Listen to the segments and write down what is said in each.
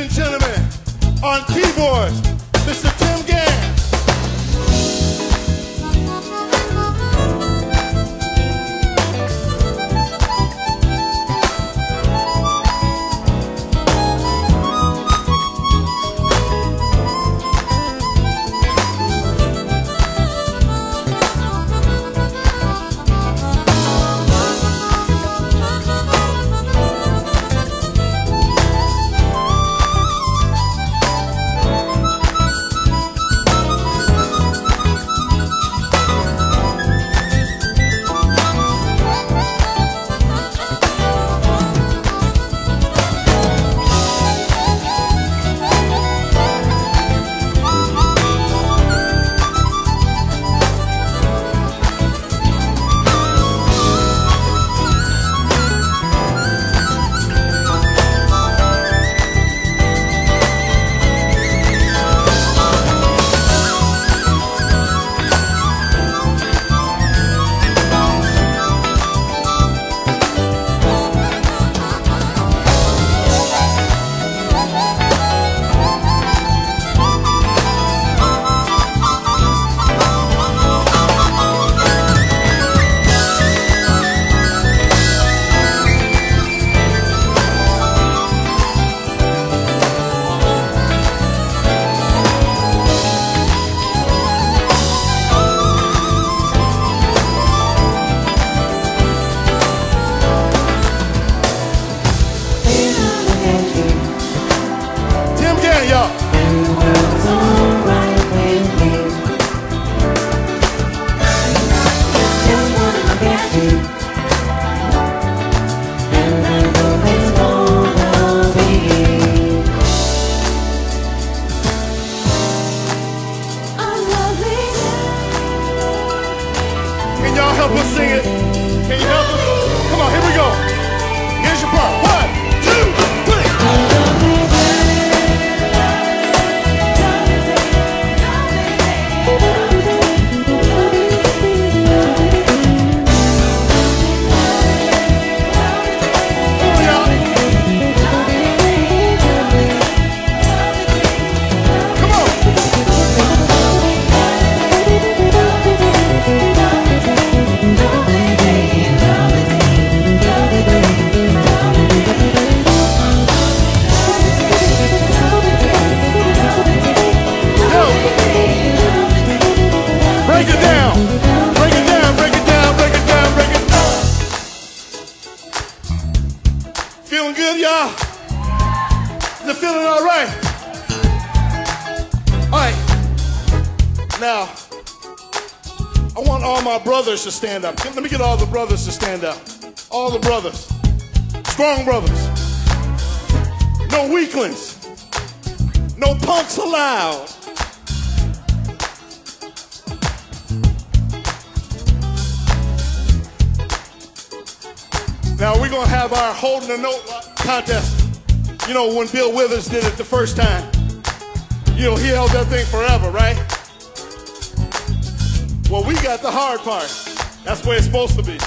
Ladies and gentlemen, on keyboards, Mr. Tim feeling all right? All right. Now, I want all my brothers to stand up. Let me get all the brothers to stand up. All the brothers. Strong brothers. No weaklings. No punks allowed. Now we're gonna have our holding a note contest. You know when Bill Withers did it the first time. You know he held that thing forever, right? Well, we got the hard part. That's where it's supposed to be.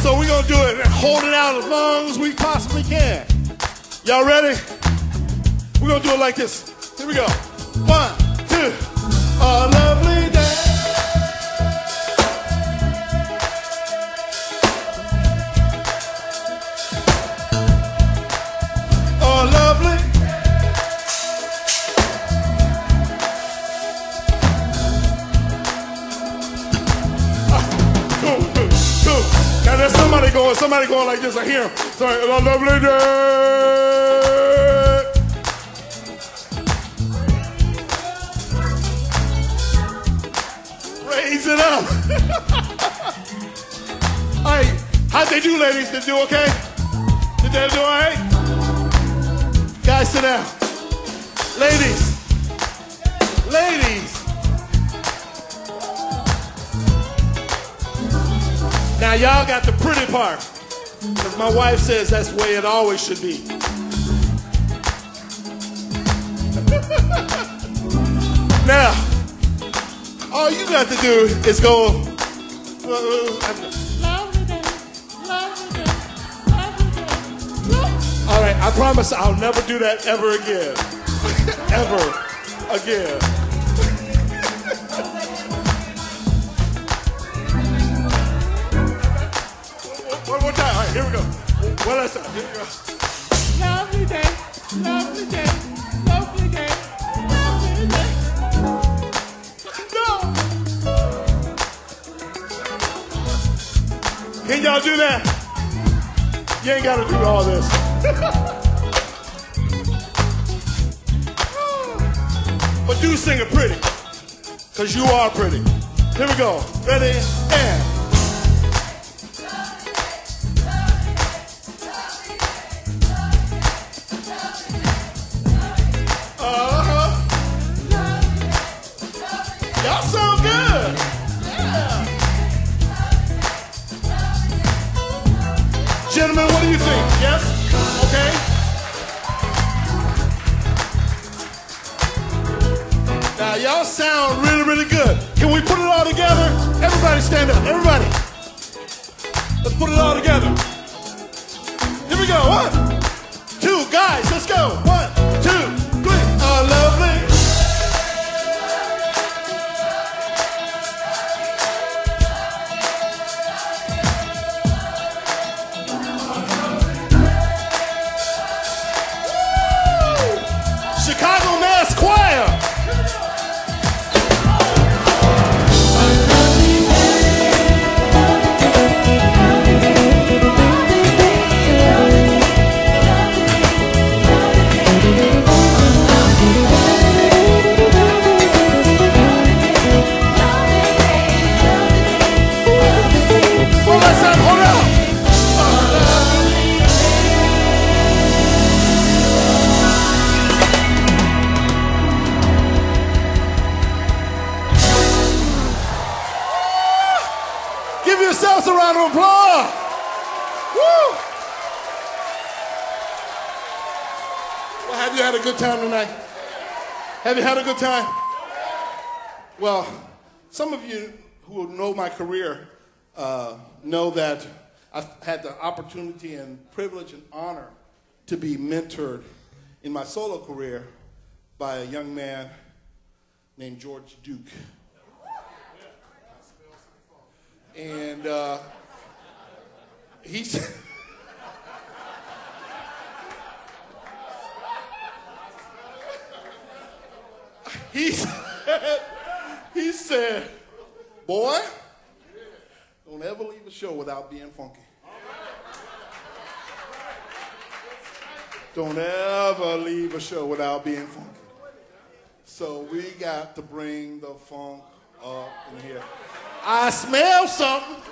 So we're gonna do it and hold it out as long as we possibly can. Y'all ready? We're gonna do it like this. Here we go. One, two. A lovely day. Somebody going, like this. I hear him. Sorry, a lovely day. Raise it up. all right, how'd they do, ladies? Did do okay? Did they do all right? Guys, sit down. Ladies. Ladies. Now y'all got the pretty part. Because my wife says that's the way it always should be. now, all you got to do is go. Uh, uh, all right, I promise I'll never do that ever again. ever again. One last time. Here we go. Lovely day, lovely day, lovely day, lovely day. No. Can y'all do that? You ain't got to do all this. but do sing it pretty. Because you are pretty. Here we go. Ready? And. Yes? Okay. Now y'all sound really, really good. Can we put it all together? Everybody stand up. Everybody. Let's put it all together. Here we go. One, two, guys, let's go. One, you had a good time tonight? Have you had a good time? Well, some of you who know my career uh, know that I've had the opportunity and privilege and honor to be mentored in my solo career by a young man named George Duke. And uh, he's. he said, he said, boy, don't ever leave a show without being funky. don't ever leave a show without being funky. So we got to bring the funk up in here. I smell something.